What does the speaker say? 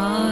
Ah.